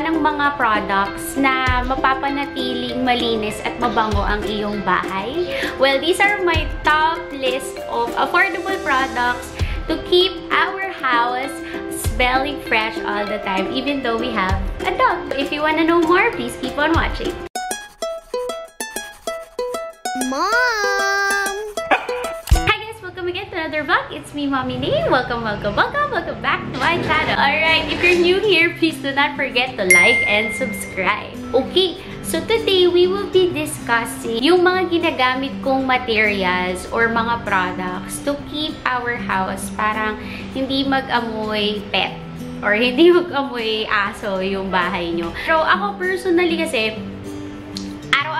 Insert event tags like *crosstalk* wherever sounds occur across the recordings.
ng mga products na mapapanatiling malinis at mabango ang iyong bahay? Well, these are my top list of affordable products to keep our house smelling fresh all the time even though we have a dog. If you wanna know more, please keep on watching. Mom! Another vlog. It's me, Mommy Name. Welcome, welcome, welcome, welcome back to my channel. Alright, if you're new here, please do not forget to like and subscribe. Okay, so today we will be discussing yung mga ginagamit kong materials or mga products to keep our house parang hindi mag-amoy pet or hindi *laughs* mag-amoy aso yung bahay nyo. Pero ako personally kasi,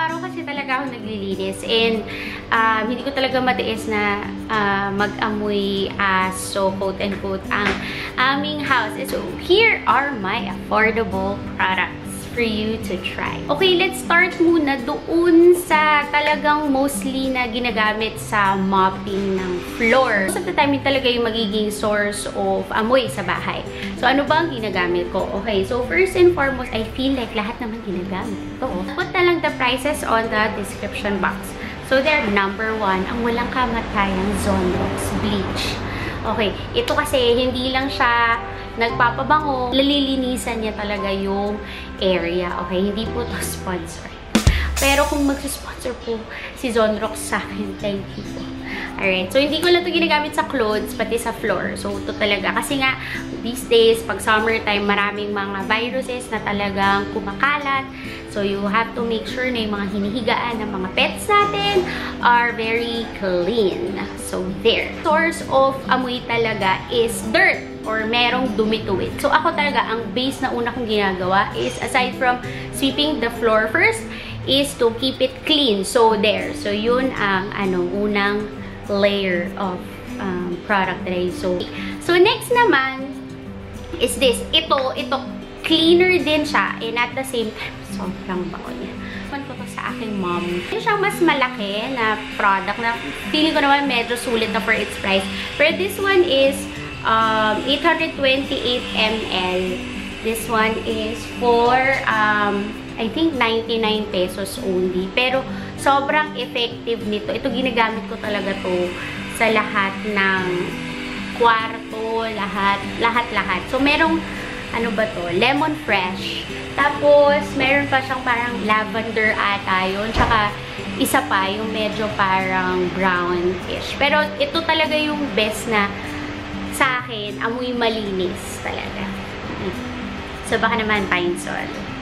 araw-araw kasi talaga ako naglilinis and um, hindi ko talaga matiis na uh, mag-amoy aso, quote and quote, ang aming house. So, here are my affordable products for you to try. Okay, let's start muna doon sa talagang mostly na ginagamit sa mopping ng floor. Most of the time, talaga yung magiging source of amoy sa bahay. So, ano ba ang ginagamit ko? Okay, so first and foremost, I feel like lahat naman ginagamit ko. Put na lang the prices on the description box. So, there, number one, ang walang kamatayang Zonrox Bleach. Okay, ito kasi hindi lang siya nagpapabango, lalilinisan niya talaga yung area. Okay, hindi po to *laughs* sponsor. Pero kung magsusponsor po si Zonrox sa akin, thank you po. Alright, so hindi ko lang ito ginagamit sa clothes, pati sa floor. So, ito talaga. Kasi nga, these days, pag summertime, maraming mga viruses na talagang kumakalat. So, you have to make sure na yung mga hinihigaan ng mga pets natin are very clean. So, there. Source of amoy talaga is dirt or merong dumi to it. So, ako talaga, ang base na una kong ginagawa is, aside from sweeping the floor first, is to keep it clean. So, there. So, yun ang ano, unang layer of um, product that I use. So, next naman is this. Ito, ito, cleaner din siya. And at the same time, sobrang bango niya. Kuman ko to sa aking mom. Ito siyang mas malaki na product na feeling ko naman medyo sulit na for its price. Pero this one is um, 828 ml. This one is for, um, I think, 99 pesos only. Pero, sobrang effective nito. Ito, ginagamit ko talaga to sa lahat ng kwarto, lahat, lahat-lahat. So, merong, ano ba to? Lemon fresh. Tapos, meron pa siyang parang lavender ata yun. Tsaka, isa pa, yung medyo parang brownish. Pero, ito talaga yung best na sa akin, amoy malinis talaga. So, baka naman pine sol.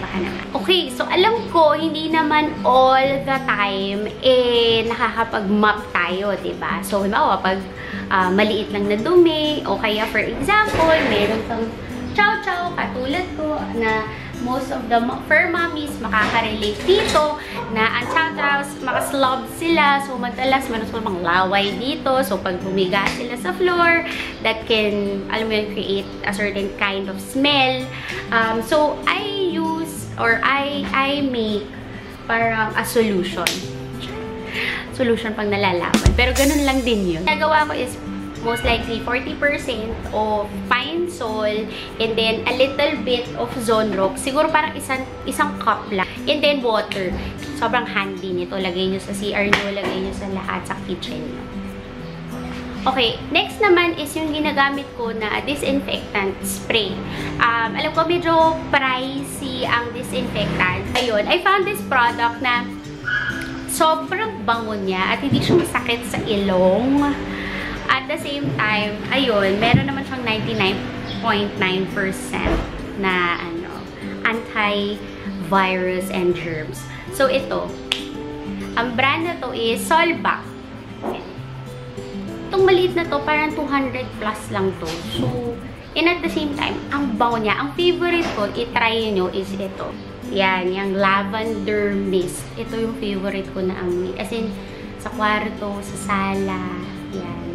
Baka. Okay, so alam ko, hindi naman all the time, eh, nakakapag-mop tayo, ba diba? So, halimbawa, pag uh, maliit lang na dumi, o kaya, for example, meron kang chow-chow, katulad ko, na most of the fur mommies makaka-relate dito na ang chow-chows, maka-slob sila. So, madalas, meron sila mga laway dito. So, pag bumiga sila sa floor, that can, alam mo yun, create a certain kind of smell. Um, so, I use or I, I make parang a solution. Solution pang nalalaman. Pero ganun lang din yun. Nagawa ko is most likely 40% of pine sol and then a little bit of Zonrox. Siguro parang isang, isang cup lang. And then water. Sobrang handy nito. Lagay nyo sa CR nyo, lagay nyo sa lahat sa kitchen nyo. Okay, next naman is yung ginagamit ko na disinfectant spray. Um, alam ko medyo pricey ang disinfectant. Ayun, I found this product na sobrang bango niya at hindi siya masakit sa ilong. At the same time, ayun, meron naman siyang 99.9% na ano, anti-virus and germs. So, ito. Ang brand na to is Solvac. Itong maliit na to, parang 200 plus lang to. So, and at the same time, ang bango niya. Ang favorite ko, itry nyo is ito. Yan, yung lavender mist. Ito yung favorite ko na amoy. As in, sa kwarto, sa sala, yan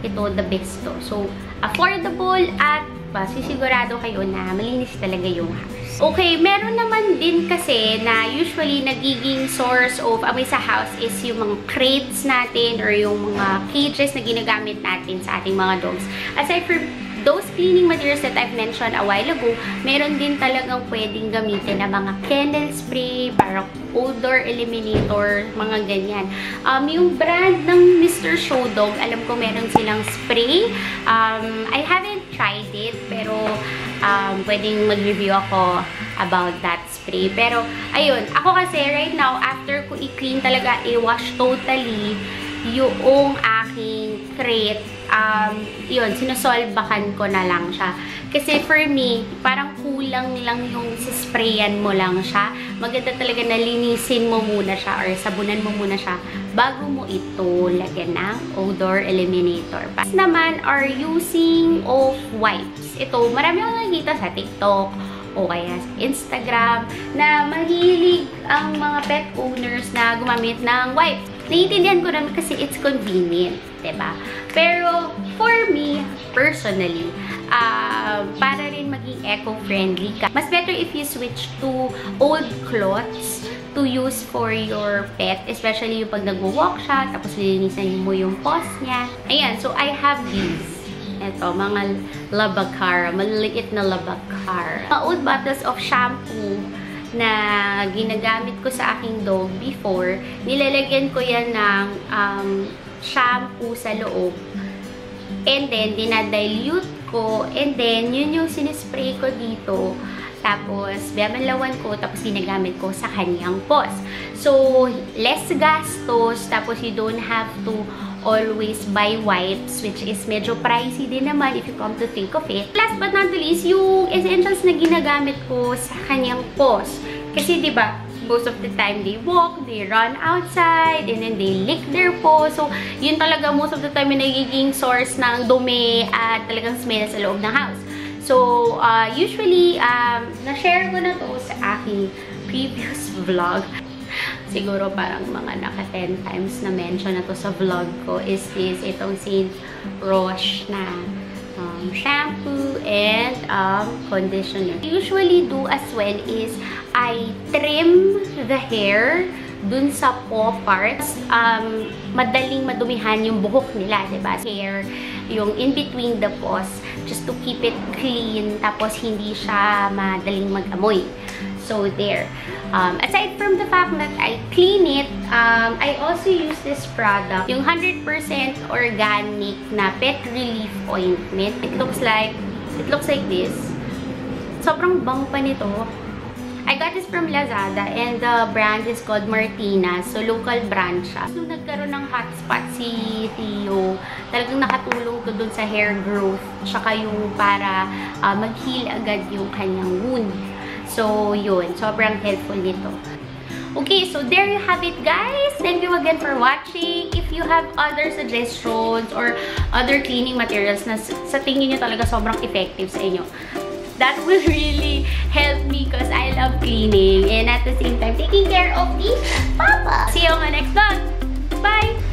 ito the best to. So, affordable at sisigurado kayo na malinis talaga yung house. Okay, meron naman din kasi na usually nagiging source of amoy sa house is yung mga crates natin or yung mga cages na ginagamit natin sa ating mga dogs. Aside from those cleaning materials that I've mentioned a while ago, meron din talagang pwedeng gamitin na mga candle spray, para odor eliminator, mga ganyan. Um, yung brand ng Mr. Showdog, alam ko meron silang spray. Um, I haven't tried it, pero um, pwedeng mag-review ako about that spray. Pero, ayun, ako kasi right now, after ko i-clean talaga, i-wash totally yung aking crate um, yun, sinusolbakan ko na lang siya. Kasi for me, parang kulang lang yung sisprayan mo lang siya. Maganda talaga na linisin mo muna siya or sabunan mo muna siya bago mo ito lagyan ng odor eliminator. Pas naman are using of wipes. Ito, marami akong nakikita sa TikTok o kaya sa Instagram na mahilig ang mga pet owners na gumamit ng wipes. Naiintindihan ko naman kasi it's convenient, ba? Diba? Pero, for me, personally, uh, para rin maging eco-friendly ka, mas better if you switch to old cloths to use for your pet, especially yung pag nag-walk siya, tapos lilinisan mo yung paws niya. Ayan, so I have these. Ito, mga labakara, maliliit na labakara. Mga old bottles of shampoo na ginagamit ko sa aking dog before, nilalagyan ko yan ng um, shampoo sa loob. And then, dinadilute ko. And then, yun yung sinispray ko dito. Tapos, babanlawan ko. Tapos, ginagamit ko sa kanyang paws. So, less gastos. Tapos, you don't have to always buy wipes, which is medyo pricey din naman if you come to think of it. Last but not least, yung essentials na ginagamit ko sa kanyang paws. Kasi, di ba, most of the time they walk, they run outside, and then they lick their paws. So, yun talaga most of the time yung nagiging source ng dumi at talagang smell sa loob ng house. So, uh, usually, um, na-share ko na to sa aking previous *laughs* vlog siguro parang mga naka 10 times na mention na to sa vlog ko is this, itong St. Roche na um, shampoo and um, conditioner. Usually do as well is I trim the hair dun sa paw parts, um, madaling madumihan yung buhok nila, ba diba? Hair, yung in between the paws, just to keep it clean, tapos hindi siya madaling mag-amoy. So, there. Um, aside from the fact that I clean it, um, I also use this product, yung 100% organic na pet relief ointment. It looks like, it looks like this. Sobrang bang pa nito. I got this from Lazada and the brand is called Martina. So, local brand siya. Nung nagkaroon ng hotspot si Theo, talagang nakatulong to dun sa hair growth. Tsaka yung para uh, mag-heal agad yung kanyang wound. So, yun. Sobrang helpful nito. Okay, so there you have it, guys. Thank you again for watching. If you have other suggestions or other cleaning materials na sa tingin nyo talaga sobrang effective sa inyo, that *laughs* will really help me because I love cleaning and at the same time, taking care of the papa. See you on my next vlog. Bye!